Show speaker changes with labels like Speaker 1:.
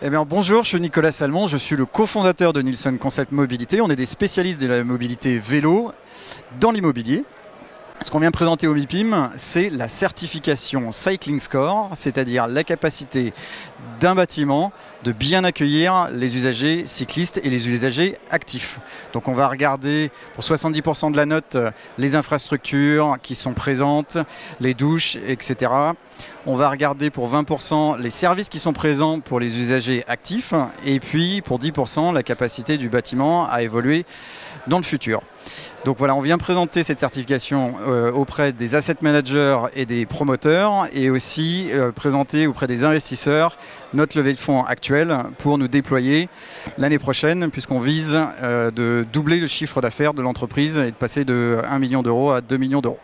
Speaker 1: Eh bien, bonjour, je suis Nicolas Salmon, je suis le cofondateur de Nielsen Concept Mobilité. On est des spécialistes de la mobilité vélo dans l'immobilier. Ce qu'on vient présenter au MIPIM, c'est la certification Cycling Score, c'est-à-dire la capacité d'un bâtiment de bien accueillir les usagers cyclistes et les usagers actifs. Donc on va regarder pour 70% de la note les infrastructures qui sont présentes, les douches, etc. On va regarder pour 20% les services qui sont présents pour les usagers actifs et puis pour 10% la capacité du bâtiment à évoluer dans le futur. Donc voilà, on vient présenter cette certification euh, auprès des asset managers et des promoteurs et aussi euh, présenter auprès des investisseurs notre levée de fonds actuelle pour nous déployer l'année prochaine puisqu'on vise euh, de doubler le chiffre d'affaires de l'entreprise et de passer de 1 million d'euros à 2 millions d'euros.